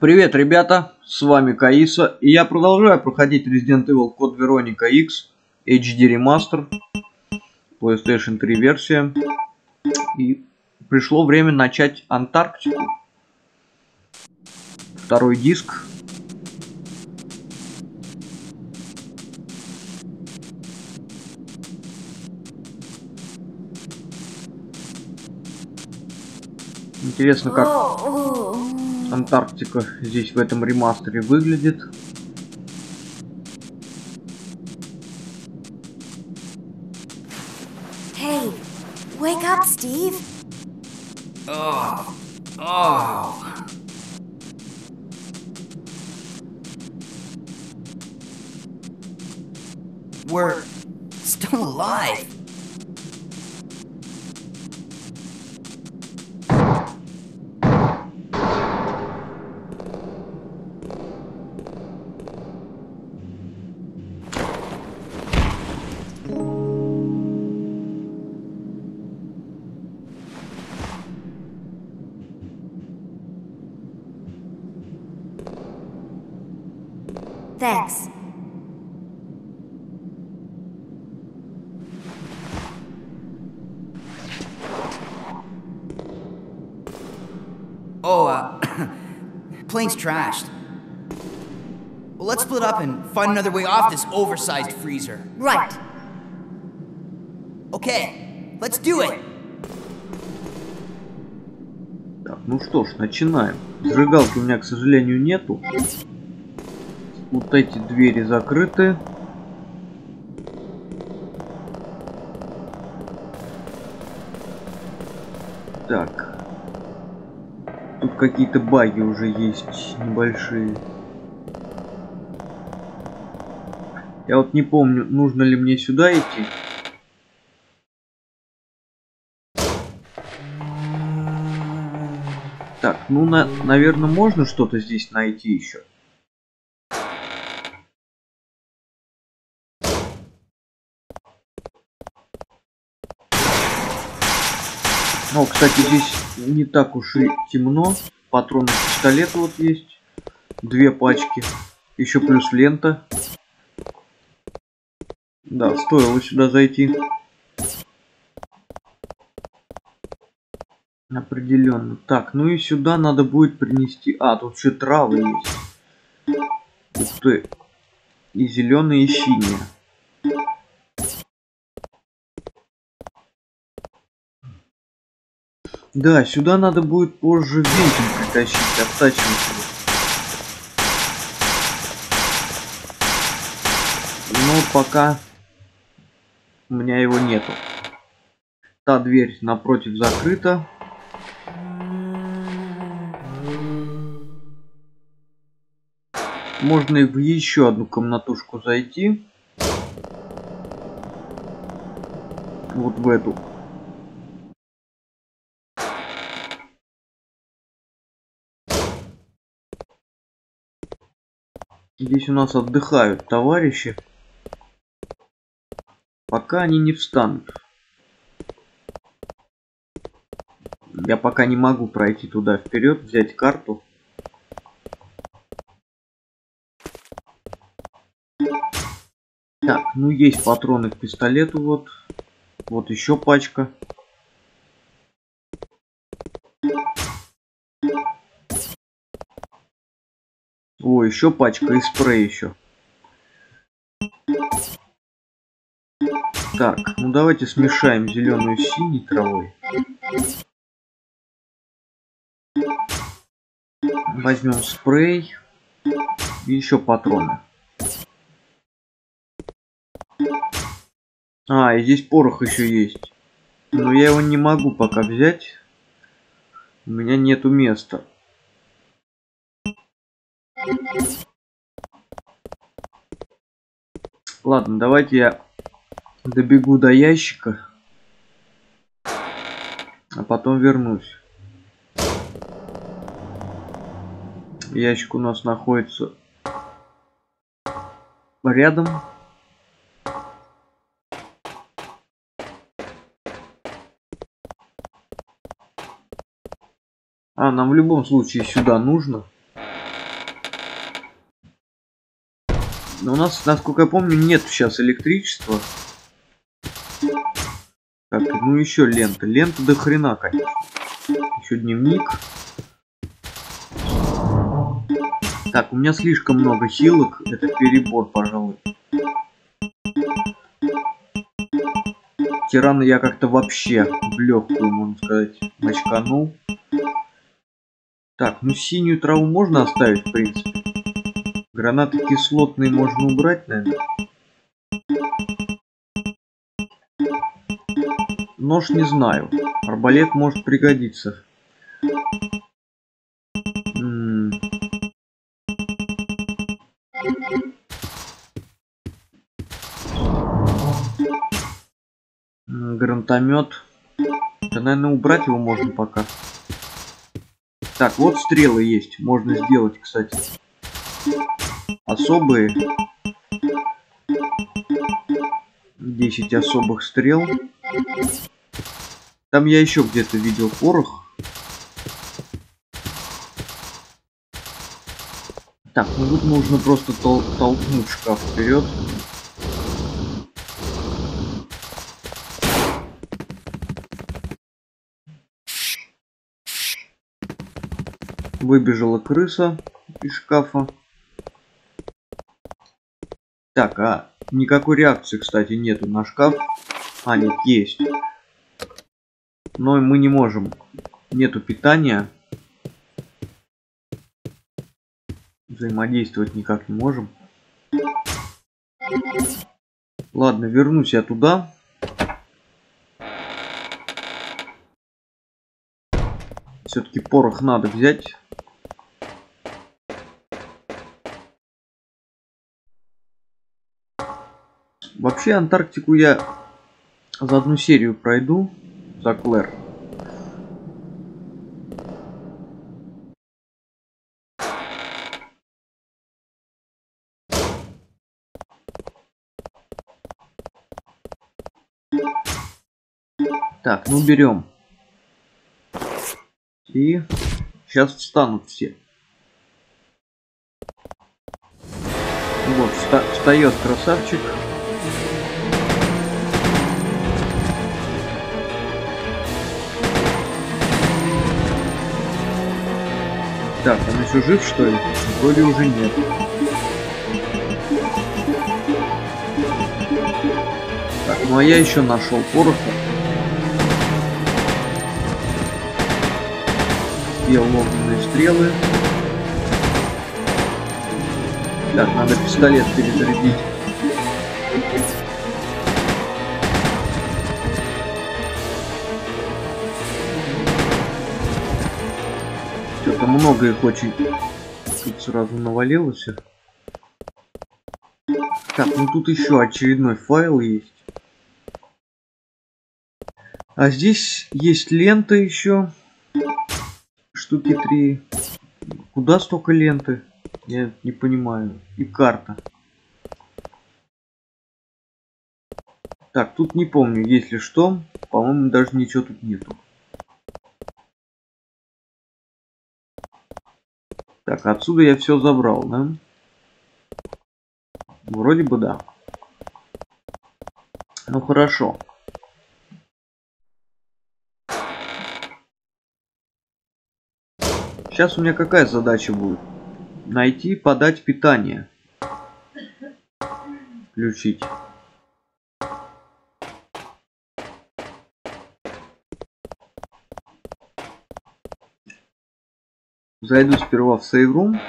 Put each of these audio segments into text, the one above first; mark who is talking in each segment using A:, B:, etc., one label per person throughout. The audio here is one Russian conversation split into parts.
A: Привет, ребята, с вами Каиса, и я продолжаю проходить Resident Evil Code Veronica X HD Remaster, PlayStation 3 версия, и пришло время начать Антарктику. Второй диск. Интересно, как Антарктика здесь в этом ремастере выглядит.
B: Find another way off this oversized freezer.
C: Right.
B: Okay, let's do it.
A: Так, ну что ж, начинаем. Зажигалки у меня, к сожалению, нету. Вот эти двери закрыты. Так. Тут какие-то баги уже есть небольшие. Я вот не помню, нужно ли мне сюда идти. Так, ну, на, наверное, можно что-то здесь найти еще. Ну, кстати, здесь не так уж и темно. Патроны пистолета вот есть. Две пачки. Еще плюс лента. Да, стоило сюда зайти. Определенно. Так, ну и сюда надо будет принести... А, тут еще травы есть. Ух ты. И зеленые, и синие. Да, сюда надо будет позже вентиль притащить, обтачивать Но пока у меня его нету. Та дверь напротив закрыта. Можно и в еще одну комнатушку зайти. Вот в эту. Здесь у нас отдыхают товарищи. Пока они не встанут. Я пока не могу пройти туда вперед, взять карту. Так, ну есть патроны к пистолету вот. Вот еще пачка. О, еще пачка и спрей еще. Так, ну давайте смешаем зеленую с синей травой. Возьмем спрей и еще патроны. А, и здесь порох еще есть. Но я его не могу пока взять. У меня нету места. Ладно, давайте я Добегу до ящика. А потом вернусь. Ящик у нас находится рядом. А, нам в любом случае сюда нужно. Но у нас, насколько я помню, нет сейчас электричества. Ну еще лента. Лента до хрена, конечно. Еще дневник. Так, у меня слишком много хилок. Это перебор, пожалуй. Тирана я как-то вообще в легкую, можно сказать, мочканул. Так, ну синюю траву можно оставить, в принципе. Гранаты кислотные можно убрать, наверное. Нож не знаю. Арбалет может пригодиться. М Гранатомет. Да, наверное, убрать его можно пока. Так, вот стрелы есть. Можно сделать, кстати. Особые. 10 особых стрел. Там я еще где-то видел порох. Так, ну тут нужно просто тол толкнуть шкаф вперед. Выбежала крыса из шкафа. Так, а никакой реакции, кстати, нету на шкаф. А, нет, есть. Но мы не можем. Нету питания. Взаимодействовать никак не можем. Ладно, вернусь я туда. Все-таки порох надо взять. Вообще Антарктику я за одну серию пройду. За Клэр. Так, ну берем. И сейчас встанут все. Вот, встает красавчик. Так, он еще жив, что ли? Вроде уже нет. Так, ну а я еще нашел пороха. Съел огненные стрелы. Так, надо пистолет перезарядить. Что-то много их очень тут сразу навалилось. Так, ну тут еще очередной файл есть. А здесь есть лента еще. Штуки три. Куда столько ленты? Я не понимаю. И карта. Так, тут не помню, если что. По-моему, даже ничего тут нету. Так, отсюда я все забрал, да? Вроде бы да. Ну хорошо. Сейчас у меня какая задача будет? Найти, подать питание. Включить. Зайду сперва в Save Room.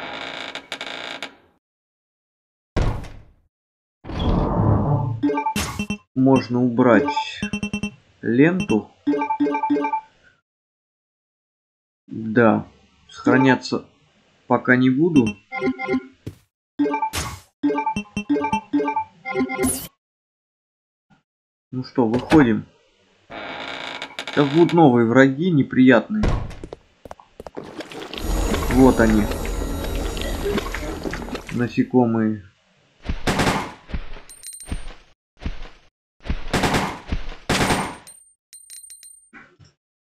A: Можно убрать ленту. Да, сохраняться пока не буду. Ну что, выходим. Сейчас будут новые враги, неприятные. Вот они. Насекомые.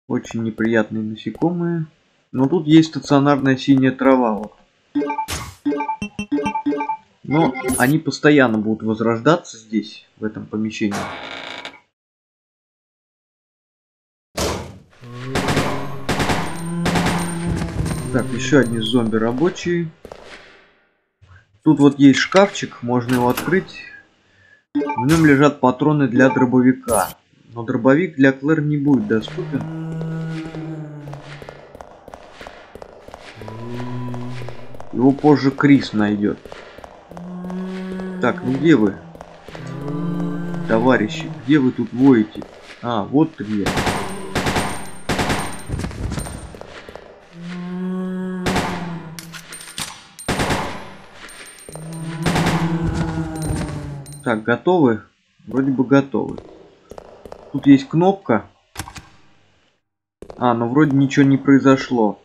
A: Очень неприятные насекомые. Но тут есть стационарная синяя трава. Вот. Но они постоянно будут возрождаться здесь, в этом помещении. Еще одни зомби рабочие. Тут вот есть шкафчик, можно его открыть. В нем лежат патроны для дробовика. Но дробовик для Клэр не будет доступен. Его позже Крис найдет. Так, ну где вы? Товарищи, где вы тут воете? А, вот где. Так, готовы? Вроде бы готовы. Тут есть кнопка. А, ну вроде ничего не произошло.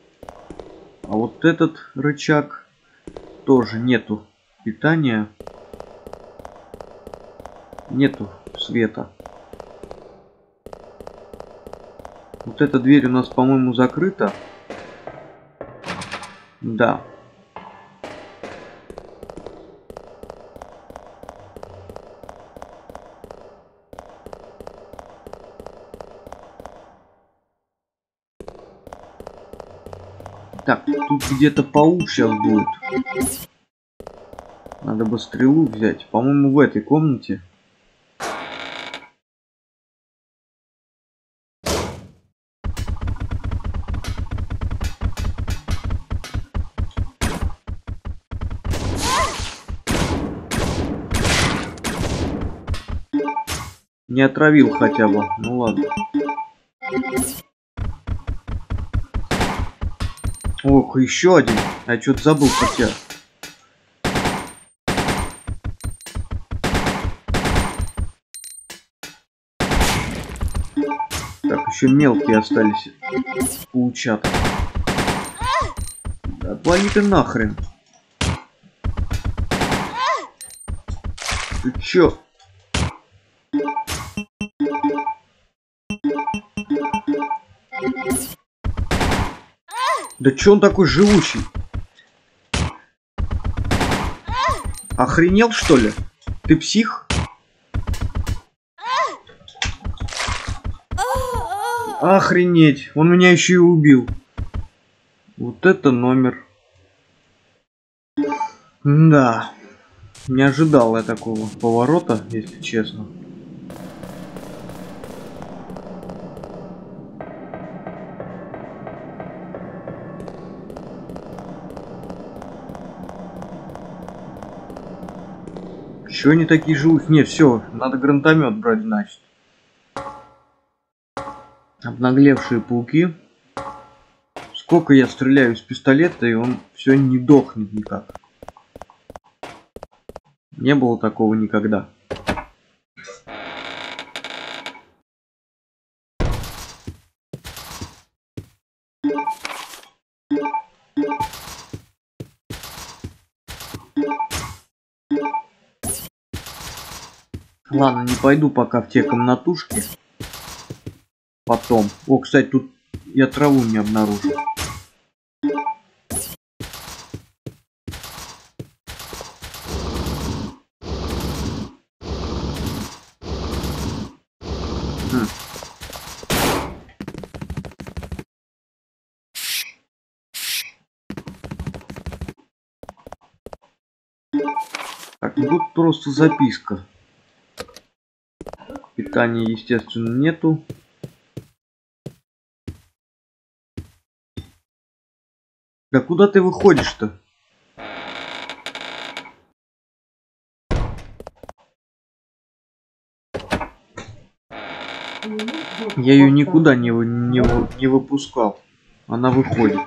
A: А вот этот рычаг тоже нету питания. Нету света. Вот эта дверь у нас, по-моему, закрыта. Да. Так, где-то паук сейчас будет. Надо бы стрелу взять. По-моему, в этой комнате. Не отравил хотя бы. Ну ладно. Ох, еще один. Я что-то забыл хотя. Так, еще мелкие остались. Паучат. Отвали ты нахрен. Ты чё? Да чё он такой живучий? Охренел, что ли? Ты псих? Охренеть, он меня еще и убил. Вот это номер. Да. Не ожидал я такого поворота, если честно. Чего они такие живут? Не, все, надо гранатомет брать, значит. Обнаглевшие пауки. Сколько я стреляю из пистолета, и он все не дохнет никак. Не было такого никогда. Ладно, не пойду пока в те комнатушки. Потом. О, кстати, тут я траву не обнаружил. Так, ну тут просто записка. Питания, естественно, нету. Да куда ты выходишь-то? Я ее никуда не, не, не выпускал. Она выходит.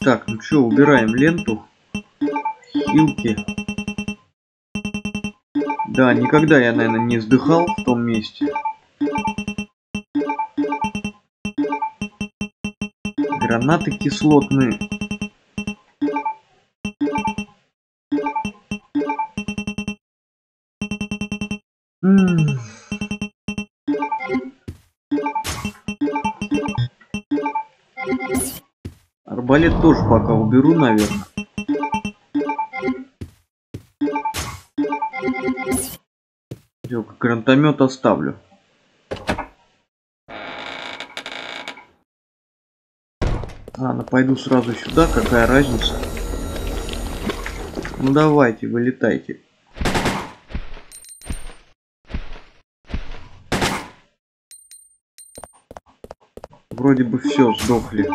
A: Так, ну что, убираем ленту. Хилки. Да, никогда я, наверное, не вздыхал в том месте. Гранаты кислотные. Арбалет тоже пока уберу, наверное. Гранатомет оставлю. Ладно, пойду сразу сюда, какая разница. Ну давайте, вылетайте. Вроде бы все, сдохли.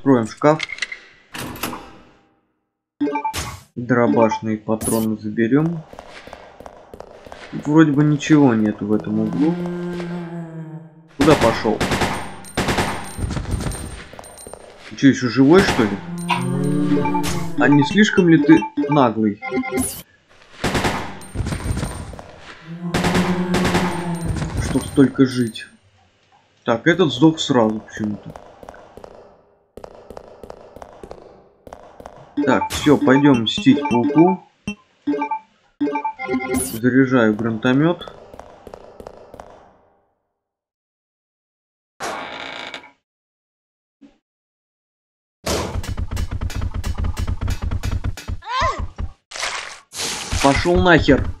A: Откроем шкаф. Дробашные патроны заберем. Вроде бы ничего нету в этом углу. Куда пошел? Ты еще живой, что ли? А не слишком ли ты наглый? Чтоб столько жить. Так, этот сдох сразу почему-то. Так, все, пойдем мстить пауку. Заряжаю гранатомет. Пошел нахер.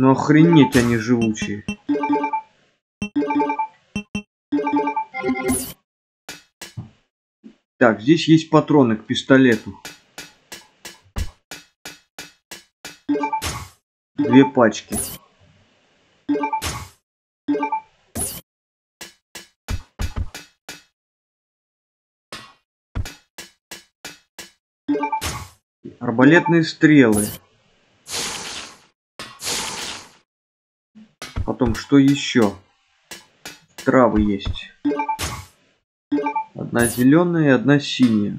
A: Ну охренеть они живучие. Так, здесь есть патроны к пистолету. Две пачки. Арбалетные стрелы. Потом, что еще? Травы есть. Одна зеленая одна синяя.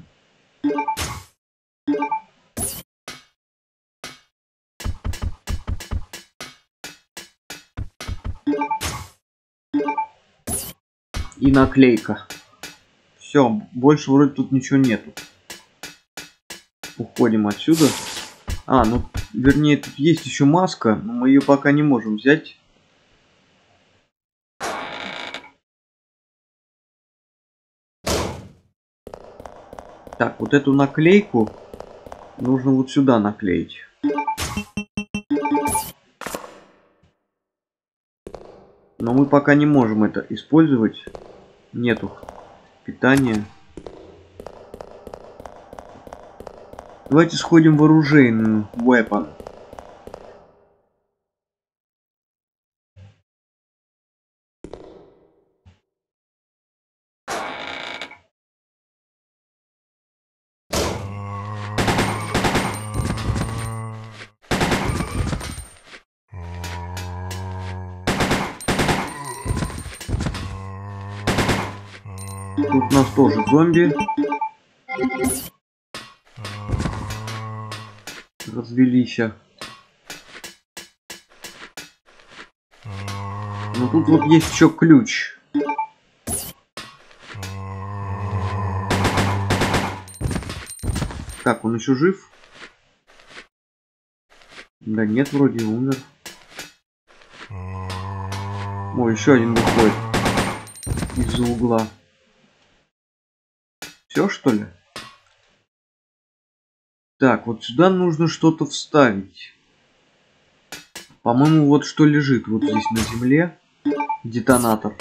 A: И наклейка. Все, больше вроде тут ничего нету. Уходим отсюда. А, ну, вернее, тут есть еще маска, но мы ее пока не можем взять. Так, вот эту наклейку нужно вот сюда наклеить. Но мы пока не можем это использовать. Нету питания. Давайте сходим в оружейную. Weapon. Тут у нас тоже зомби. Развелись. Но тут вот есть еще ключ. Так, он еще жив? Да нет, вроде умер. Ой, еще один выходит из-за угла. Все, что ли? Так, вот сюда нужно что-то вставить. По-моему, вот что лежит вот здесь на земле. Детонатор.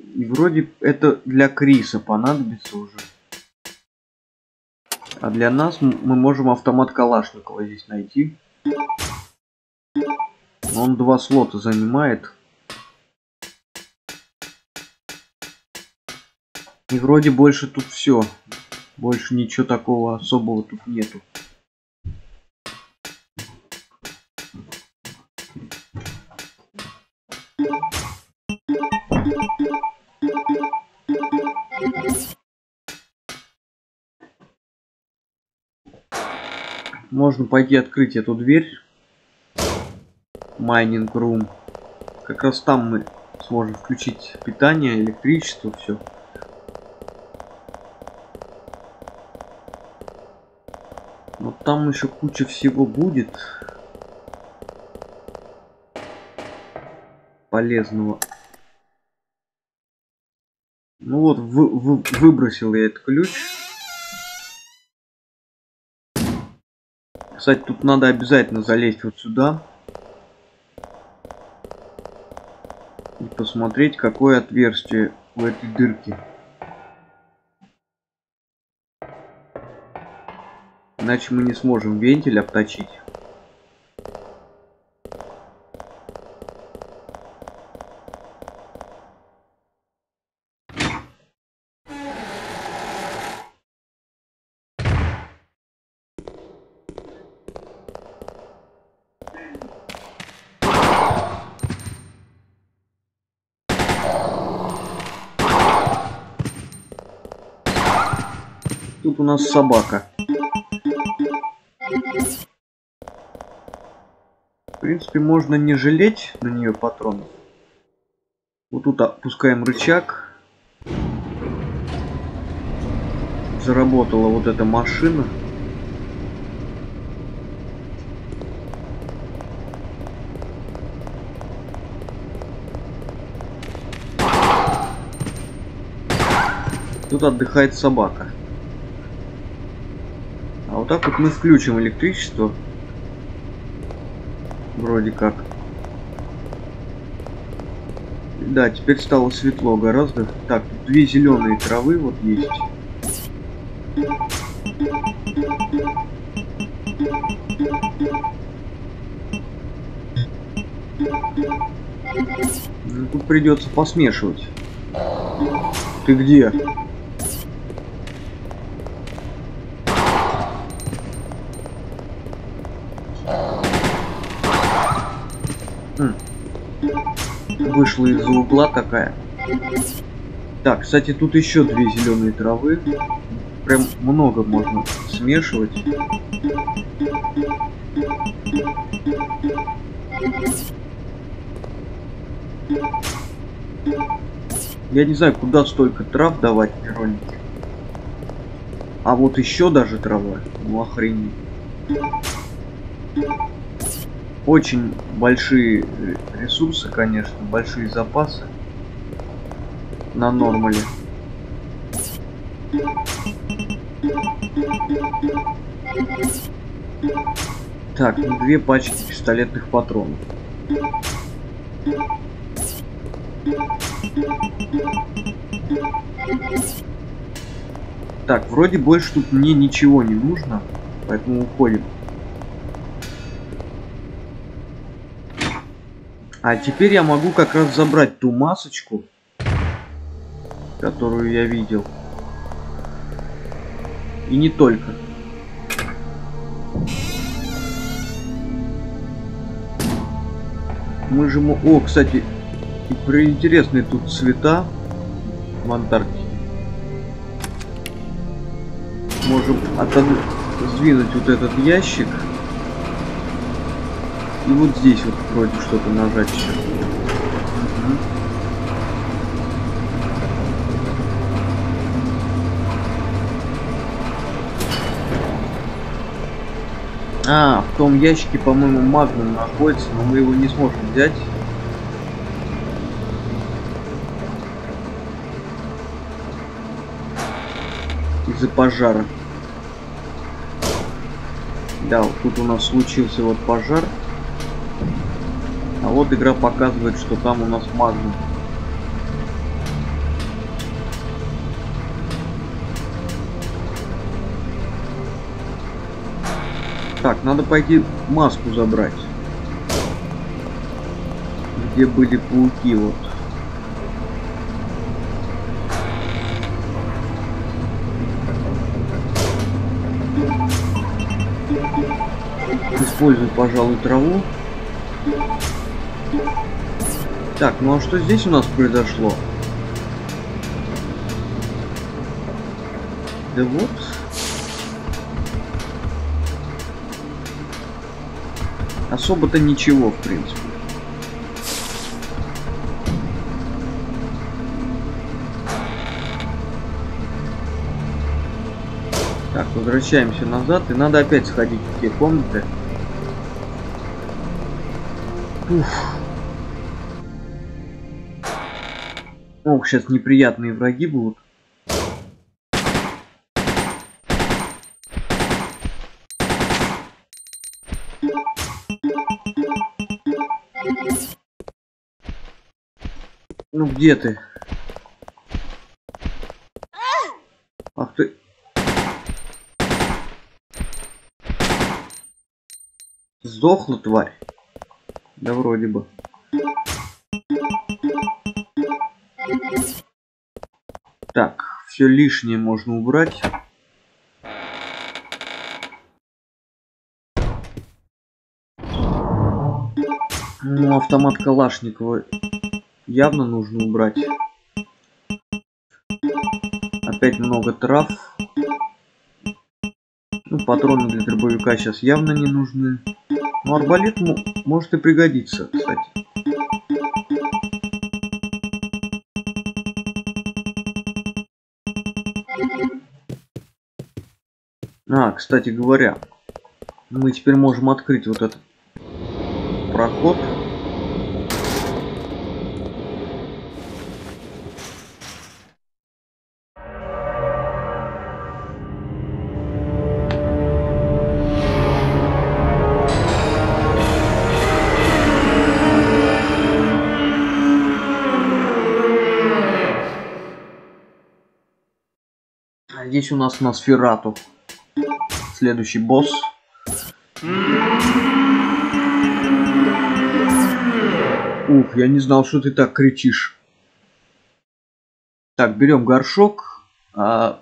A: И вроде это для Криса понадобится уже. А для нас мы можем автомат Калашникова здесь найти. Он два слота занимает. И вроде больше тут все. Больше ничего такого особого тут нету. Можно пойти открыть эту дверь. Майнинг рум. Как раз там мы сможем включить питание, электричество, все. Но там еще куча всего будет. Полезного. Ну вот, вы, вы, выбросил я этот ключ. Кстати, тут надо обязательно залезть вот сюда. И посмотреть, какое отверстие у этой дырки. Иначе мы не сможем вентиль обточить. Тут у нас собака. В принципе, можно не жалеть на нее патронов. Вот тут опускаем рычаг. Заработала вот эта машина. Тут отдыхает собака. Так вот мы включим электричество. Вроде как. Да, теперь стало светло гораздо. Так, тут две зеленые травы вот есть. Ну, тут придется посмешивать. Ты где? Вышла из-за угла такая. Так, кстати, тут еще две зеленые травы. Прям много можно смешивать. Я не знаю, куда столько трав давать Веронике. А вот еще даже трава. Ну охренеть. Очень большие ресурсы, конечно, большие запасы на нормале. Так, ну две пачки пистолетных патронов. Так, вроде больше тут мне ничего не нужно, поэтому уходим. А теперь я могу как раз забрать ту масочку, которую я видел. И не только. Мы же... О, кстати, интересные тут цвета в Антарктике. Можем отодвинуть вот этот ящик. И вот здесь вот вроде что-то нажать еще. А, в том ящике, по-моему, магнум находится, но мы его не сможем взять. Из-за пожара. Да, вот тут у нас случился вот пожар. А вот игра показывает, что там у нас магнум. Так, надо пойти маску забрать. Где были пауки вот. Использую, пожалуй, траву. Так, ну а что здесь у нас произошло? Да вот. Особо-то ничего, в принципе. Так, возвращаемся назад. И надо опять сходить в те комнаты. Уф. Ох, сейчас неприятные враги будут. Ну где ты? Ах ты. Сдохла тварь? Да вроде бы. Так, все лишнее можно убрать. Ну, автомат Калашникова явно нужно убрать. Опять много трав. Ну, патроны для дробовика сейчас явно не нужны. Ну, арбалет может и пригодиться, кстати. А, кстати говоря, мы теперь можем открыть вот этот проход. Здесь у нас на сферату. Следующий босс. Ух, я не знал, что ты так кричишь. Так, берем горшок. А,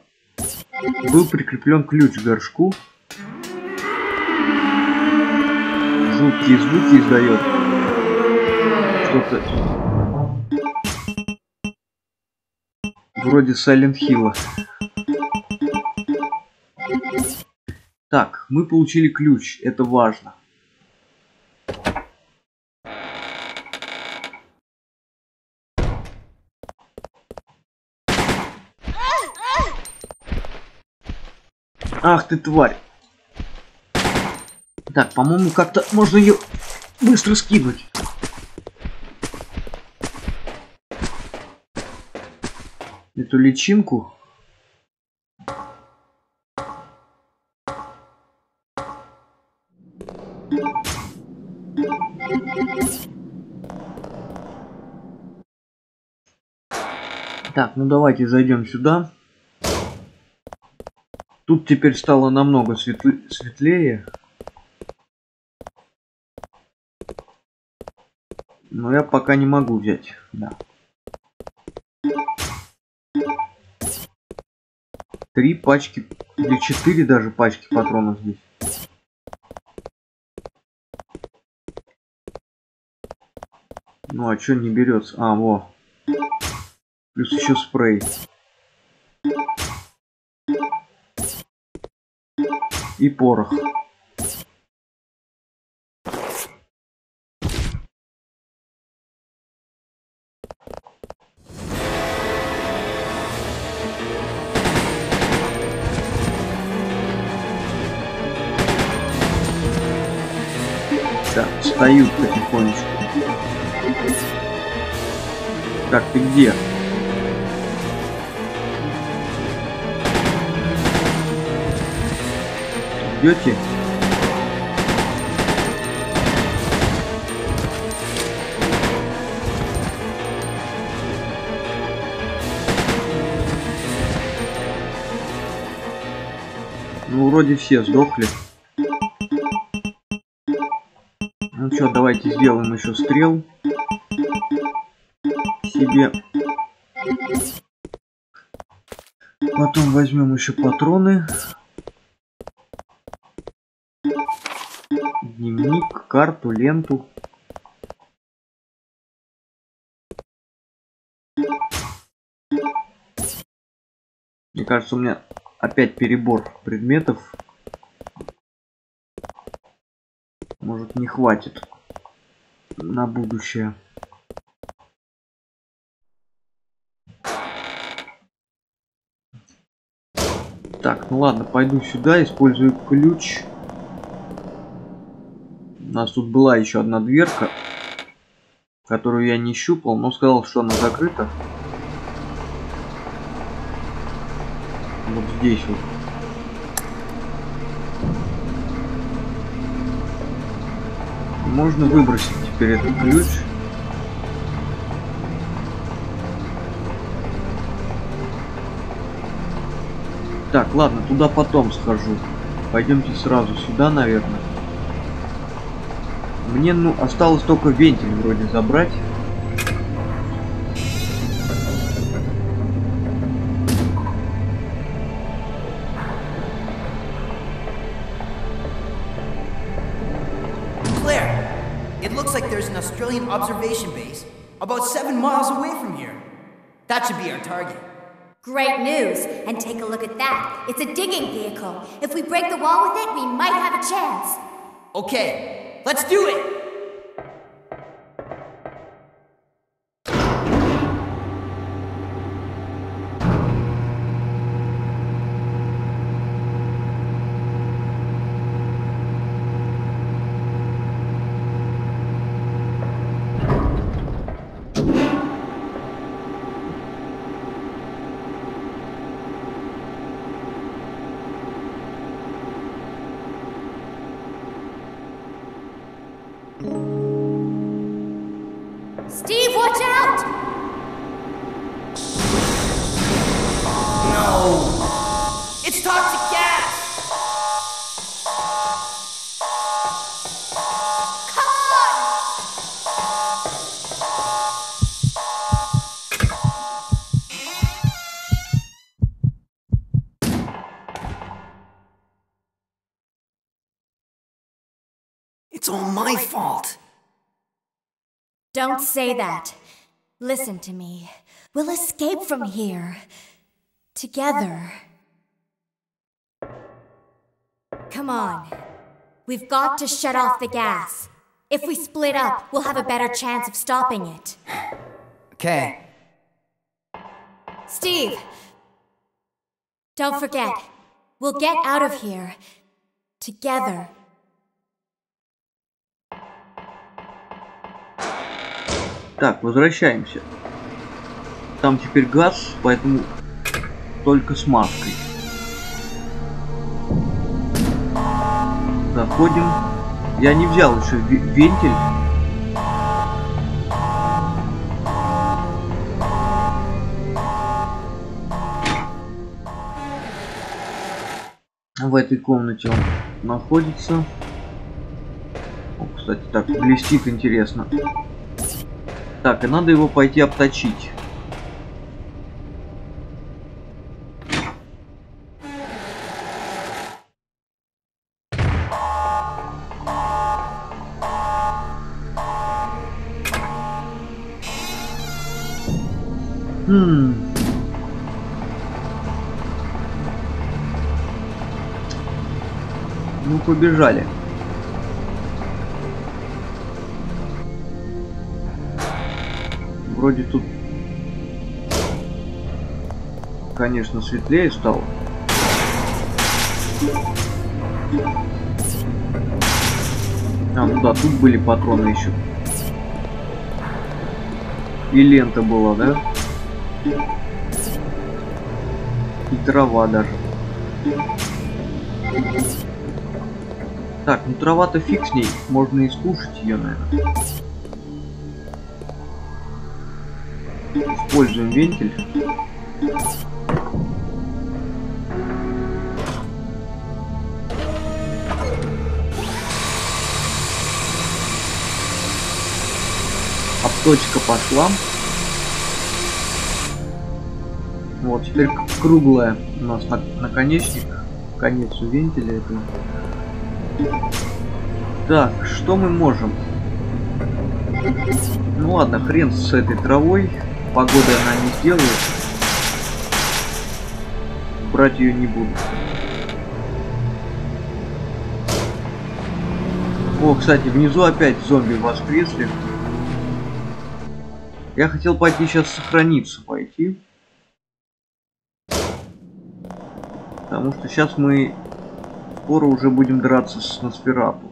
A: был прикреплен ключ к горшку. Жуткие звуки издает. Что-то... Вроде Silent Hill. Так, мы получили ключ, это важно. Ах ты тварь. Так, по-моему, как-то можно ее быстро скинуть. Эту личинку. Так, ну давайте зайдем сюда. Тут теперь стало намного светле светлее. Но я пока не могу взять. Да. Три пачки, или четыре даже пачки патронов здесь. Ну а что не берется? А, во. Плюс еще спрей. И порох. Так, встают потихонечку. Так, ты где? Идете? Ну, вроде все сдохли. Ну что, давайте сделаем еще стрел себе. Потом возьмем еще патроны. Дневник, карту, ленту. Мне кажется, у меня опять перебор предметов. Может не хватит на будущее. Так, ну ладно, пойду сюда, использую ключ. У нас тут была еще одна дверка, которую я не щупал, но сказал, что она закрыта. Вот здесь вот. Можно выбросить теперь этот ключ. Так, ладно, туда потом схожу. Пойдемте сразу сюда, наверное. Мне, ну, осталось только вентиль вроде забрать.
B: Claire, it looks like there's an Australian observation base about seven miles away from here. That should be our target.
C: Great news. And take a look at that. It's a digging vehicle. If we break the wall with it, we might have a chance.
B: Okay, let's do it! It's all my fault.
C: Don't say that. Listen to me. We'll escape from here. Together. Come on. We've got to shut off the gas. If we split up, we'll have a better chance of stopping it.
B: Okay.
C: Steve! Don't forget, we'll get out of here. Together.
A: Так, возвращаемся. Там теперь газ, поэтому только с маской. Заходим. Я не взял еще ве- вентиль. В этой комнате он находится. О, кстати, так блестит интересно. Так, и надо его пойти обточить. Хм. Ну, побежали. Вроде тут, конечно, светлее стало. А, ну да, тут были патроны еще. И лента была, да? И трава даже. Так, ну трава-то фиг с ней. Можно и скушать ее, наверное. Используем вентиль. Обточка пошла. Вот, теперь круглая у нас на- наконечник. Конец у вентиля этого. Так, что мы можем? Ну ладно, хрен с этой травой. Погоды она не сделает. брать ее не буду. О, кстати, внизу опять зомби воскресли. Я хотел пойти сейчас сохраниться, пойти. Потому что сейчас мы скоро уже будем драться с Носферату.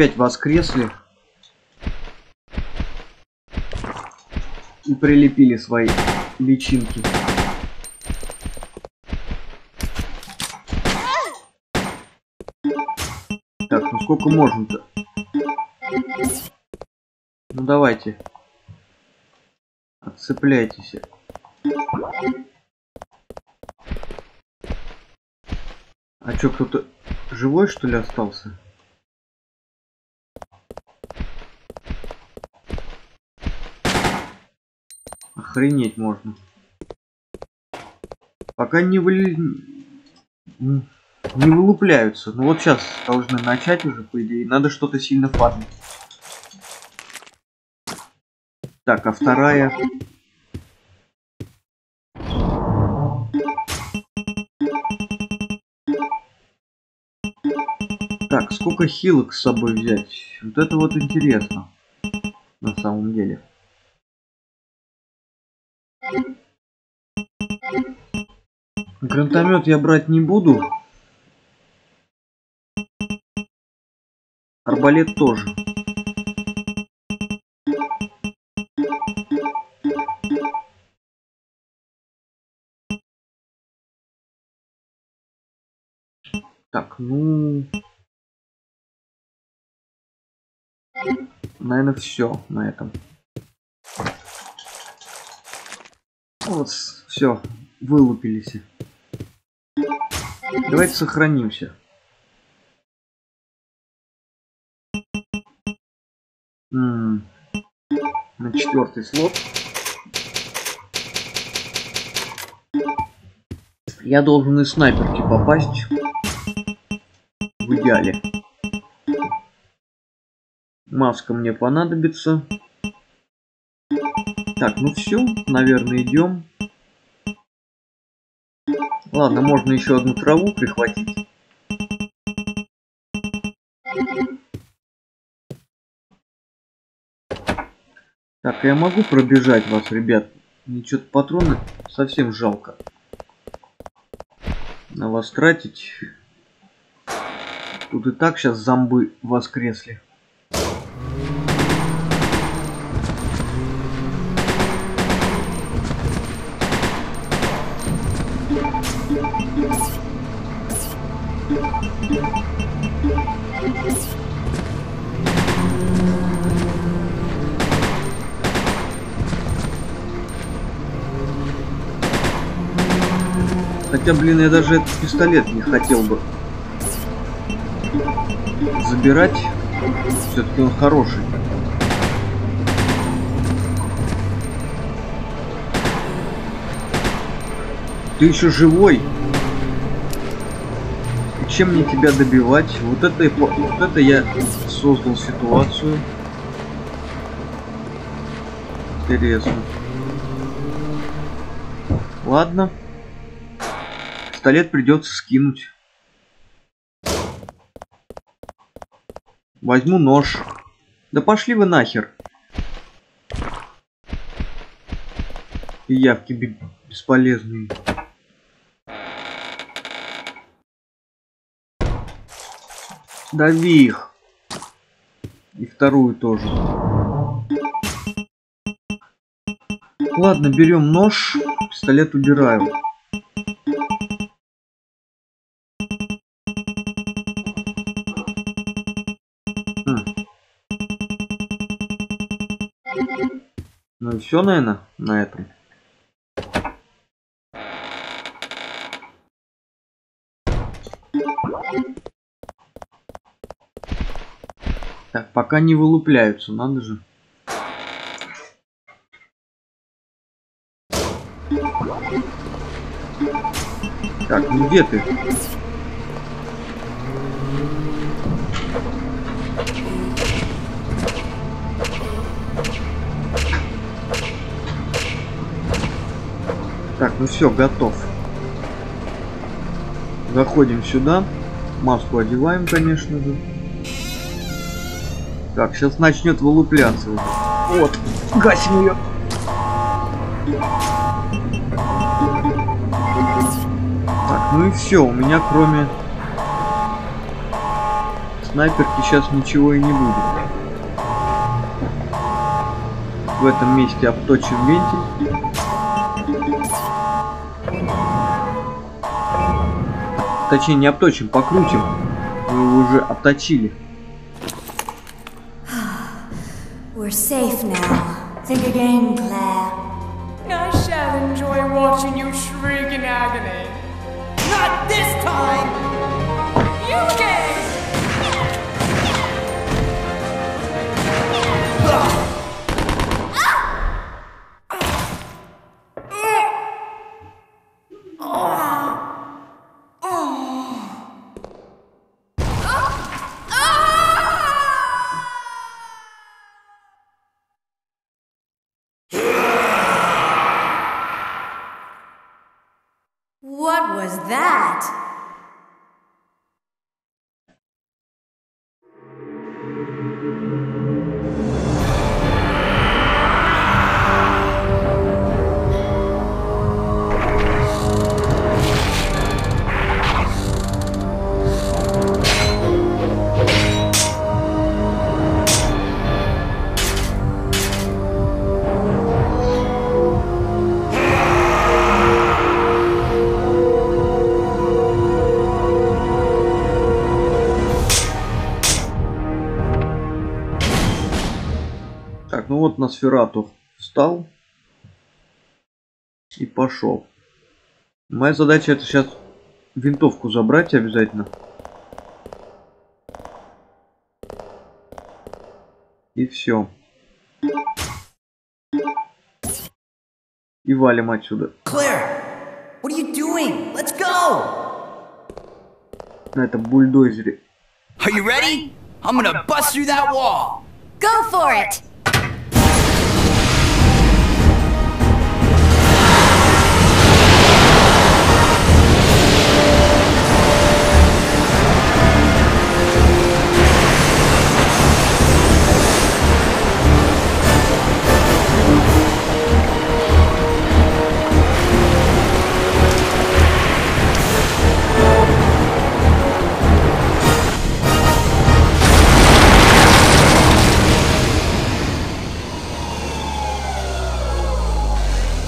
A: Опять воскресли. И прилепили свои личинки. Так, ну сколько можно-то? Ну давайте. Отцепляйтесь. А чё, кто-то живой что ли остался? Охренеть можно. Пока не вы... не вылупляются. Ну вот сейчас должны начать уже, по идее. Надо что-то сильно фармить. Так, а вторая... Так, сколько хилок с собой взять? Вот это вот интересно. На самом деле. Гранатомет я брать не буду. Арбалет тоже. Так, ну... Наверное, все на этом. Вот, все, вылупились. Давайте сохранимся. М -м на четвертый слот. Я должен из снайперки попасть. В идеале. Маска мне понадобится. Так, ну все, наверное, идем. Ладно, можно еще одну траву прихватить. Так, я могу пробежать вас, ребят? Мне что-то патроны совсем жалко. На вас тратить. Тут и так сейчас зомбы воскресли. Блин, я даже этот пистолет не хотел бы забирать. Все-таки он хороший. Ты еще живой? Чем мне тебя добивать? Вот это, вот это я создал ситуацию. Интересно. Ладно. Пистолет придется скинуть. Возьму нож. Да пошли вы нахер. Явки бесполезные. Дави их. И вторую тоже. Ладно, берем нож, пистолет убираю. все, наверное, на этом. Так, пока не вылупляются, надо же. Так, ну где ты? Так, ну все, готов. Заходим сюда. Маску одеваем, конечно же. Так, сейчас начнет вылупляться. Вот, гасим ее. Так, ну и все, у меня кроме снайперки сейчас ничего и не будет. В этом месте обточим вентиль. Точнее, не обточим, покрутим. Мы его уже обточили.
C: We're safe now. Think again, Claire.
D: I shall enjoy watching you shriek in agony.
B: Not this time!
D: You again!
A: Вот Носферату встал и пошел. Моя задача это сейчас винтовку забрать обязательно. И все. И валим отсюда.
B: Claire! What are you doing? Let's go!
A: На этом бульдозере.
B: Are you ready? I'm gonna bust through that wall!
C: Go for it!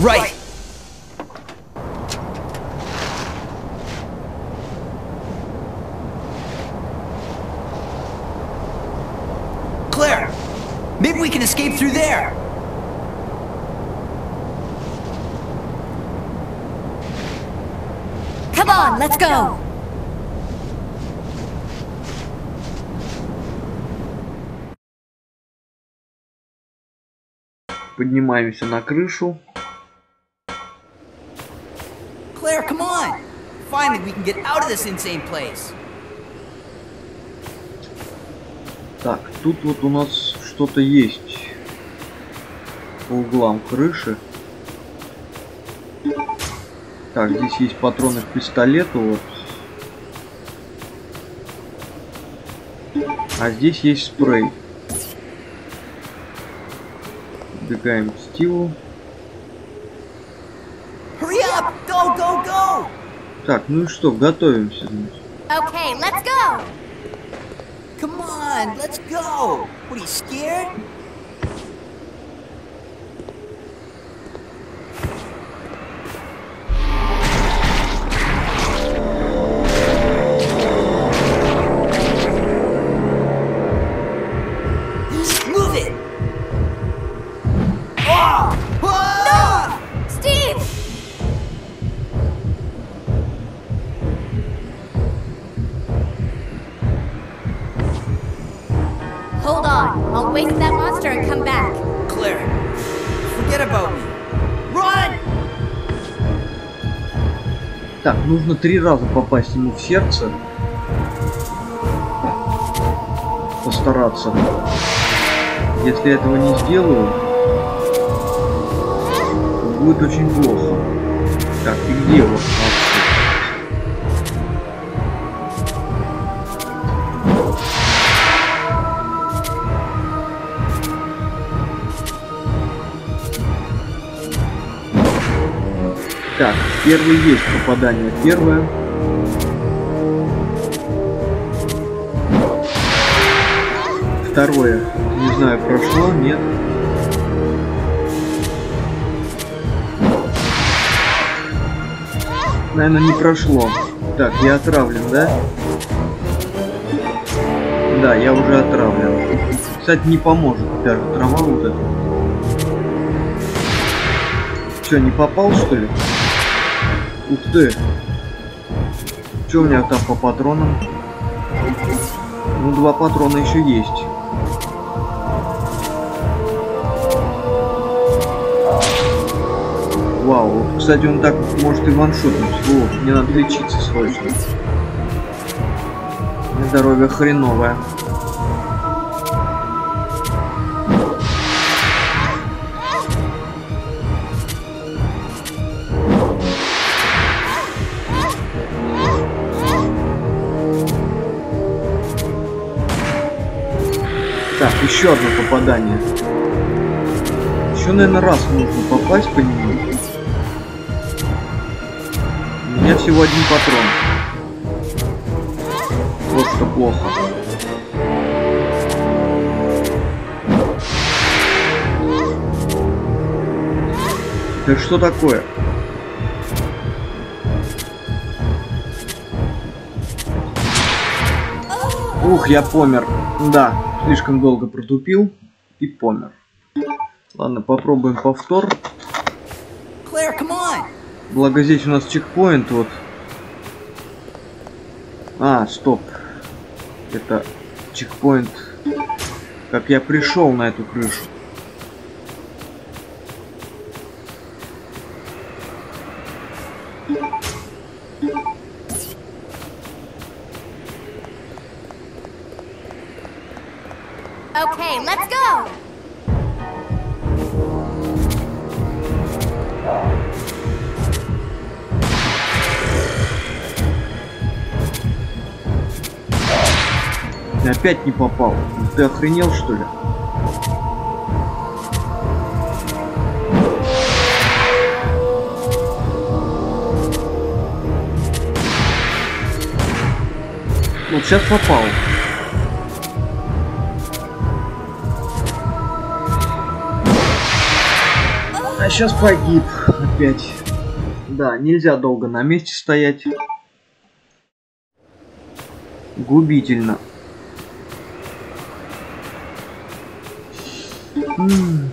B: Right! Claire! Maybe we can escape through there!
C: Come on, let's go!
A: Поднимаемся на крышу.
B: Claire, come on! Finally, we can get out of this insane place!
A: Так, тут вот у нас что-то есть. По углам крыши. Так, здесь есть патроны к пистолету, вот. А здесь есть спрей. Бегаем к Стиву.
B: Hurry up! Go, go, go!
A: Так, ну и что, готовимся. значит.
C: Okay, let's go!
B: Come on, let's go! What, are you scared?
A: Нужно три раза попасть ему в сердце. Постараться. Если я этого не сделаю, будет очень плохо. Так, и где вот? Первый есть попадание. Первое. Второе. Не знаю, прошло, нет. Наверное, не прошло. Так, я отравлен, да? Да, я уже отравлен. Кстати, не поможет даже трава вот эта. Что, не попал, что ли? Ух ты. Что у меня там по патронам? Ну, два патрона еще есть. Вау, вот, кстати, он так может и ваншотнуть. О, мне надо лечиться срочно. Здоровье хреновое. Так, еще одно попадание. Еще, наверное, раз нужно попасть по нему. У меня всего один патрон. Вот что плохо. Да что такое? Ух, я помер. Да, слишком долго протупил и помер. Ладно, попробуем повтор. Благо здесь у нас чекпоинт вот. А, стоп. Это чекпоинт. Как я пришел на эту крышу. Ты опять не попал. Ты охренел что ли? Вот сейчас попал. А сейчас погиб опять. Да, нельзя долго на месте стоять. Губительно. М.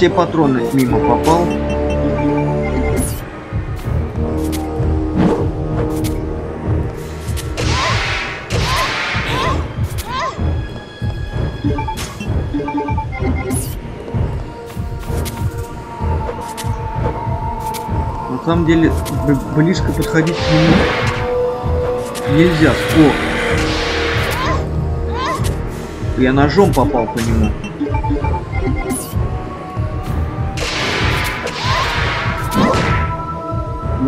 A: все патроны мимо попал. На самом деле, близко подходить к нему нельзя. О! Я ножом попал по нему.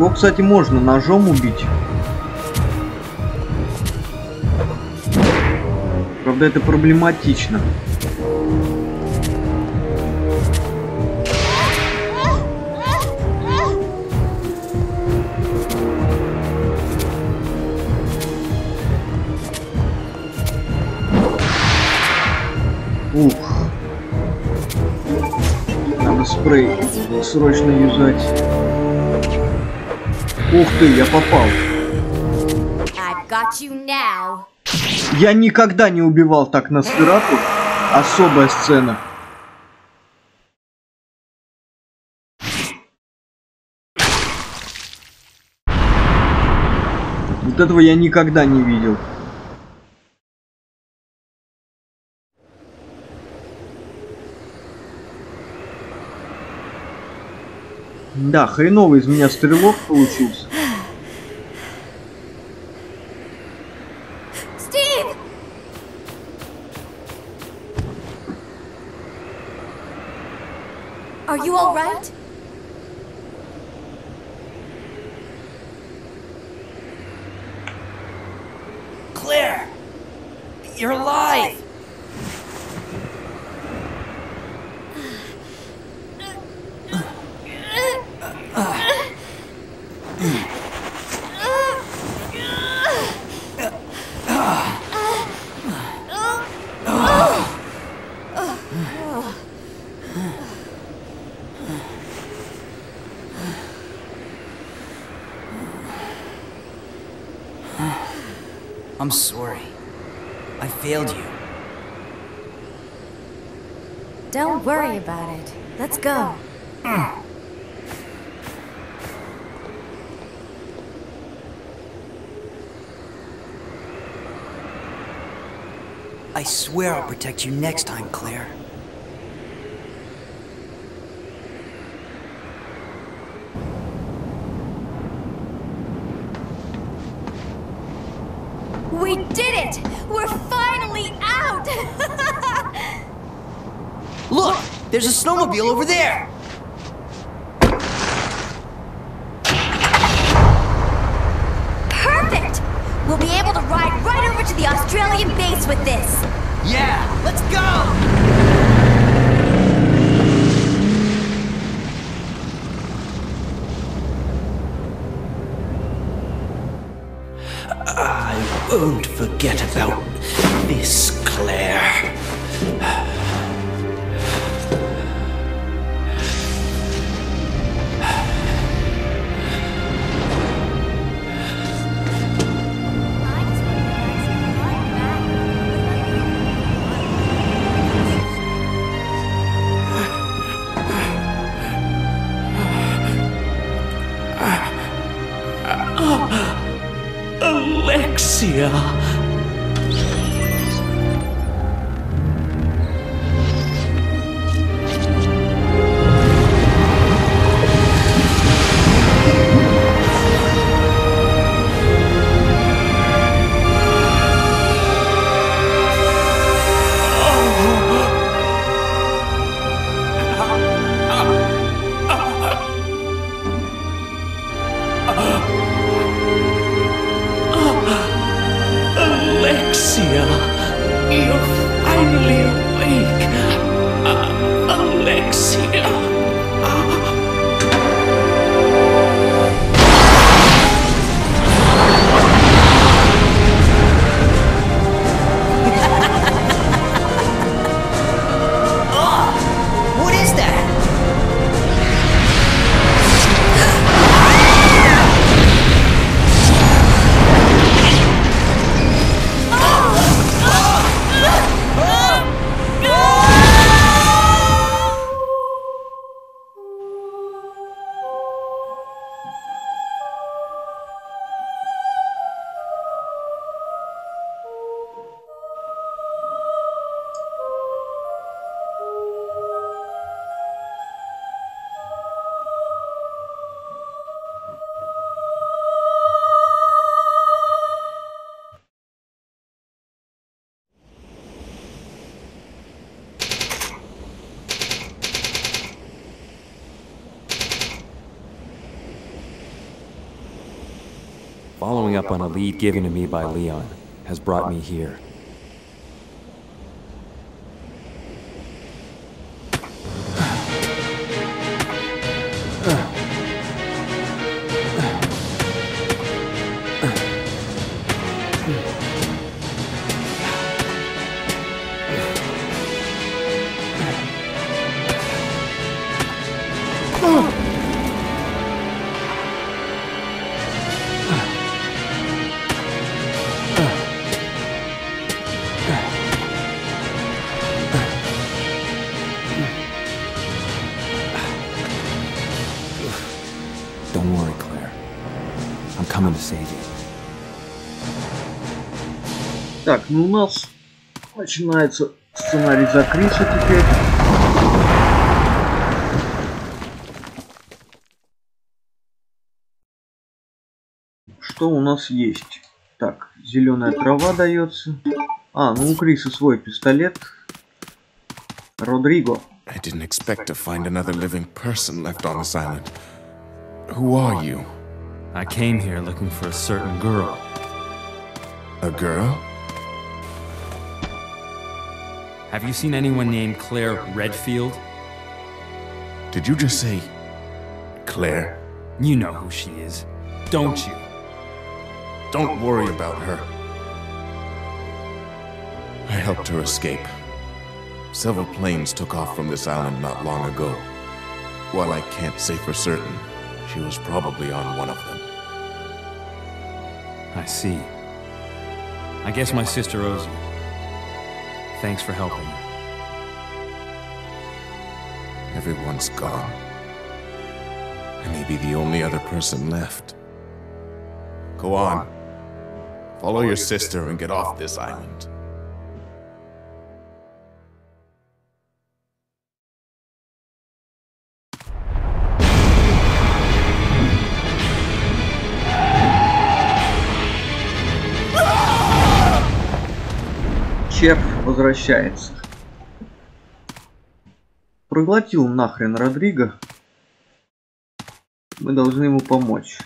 A: Его, кстати, можно ножом убить. Правда, это проблематично. Ух. Надо спрей срочно юзать. Ух ты, я попал. Я никогда не убивал так на Сферату. Особая сцена. Вот этого я никогда не видел. Да, хреновый из меня стрелок получился.
B: I'm sorry. I failed you.
C: Don't worry about it. Let's go.
B: I swear I'll protect you next time, Claire.
C: We did it! We're finally out!
B: Look! There's a snowmobile over there!
E: Alexia!
F: Following up on a lead given to me by Leon has brought me here.
A: Ну у нас начинается сценарий за Криса теперь. Что у нас есть? Так, зеленая трава дается. А, ну у Криса свой пистолет. Родриго.
G: I didn't expect to find another living person left on this island. Who are you?
F: I came here looking for a certain girl.
G: A girl?
F: Have you seen anyone named Claire Redfield?
G: Did you just say Claire?
F: You know who she is, don't you?
G: Don't worry about her. I helped her escape. Several planes took off from this island not long ago. While I can't say for certain, she was probably on one of them.
F: I see. I guess my sister owes you. Thanks for helping.
G: Everyone's gone. I may be the only other person left. Go on. Follow your sister and get off this island.
A: Chip возвращается. Проглотил нахрен Родриго. Мы должны ему помочь.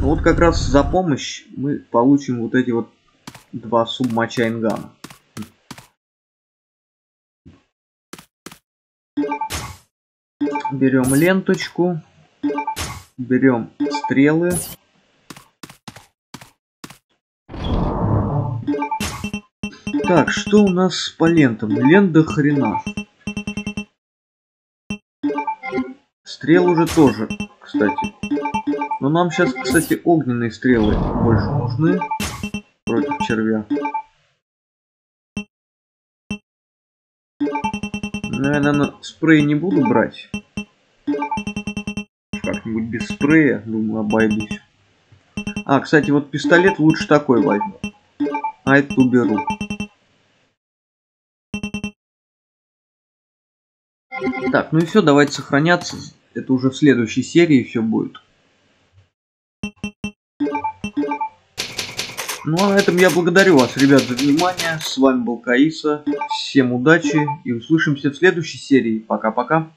A: Вот как раз за помощь мы получим вот эти вот два субмачайнгана. Берем ленточку. Берем стрелы. Так, что у нас по лентам? Лент хрена. Стрел уже тоже, кстати. Но нам сейчас, кстати, огненные стрелы больше нужны против червя. Наверное, спрей не буду брать. Как-нибудь без спрея, думаю, обойдусь. А, кстати, вот пистолет лучше такой возьму. А это уберу. Так, ну и все, давайте сохраняться. Это уже в следующей серии все будет. Ну а на этом я благодарю вас, ребят, за внимание. С вами был Каиса. Всем удачи и услышимся в следующей серии. Пока-пока.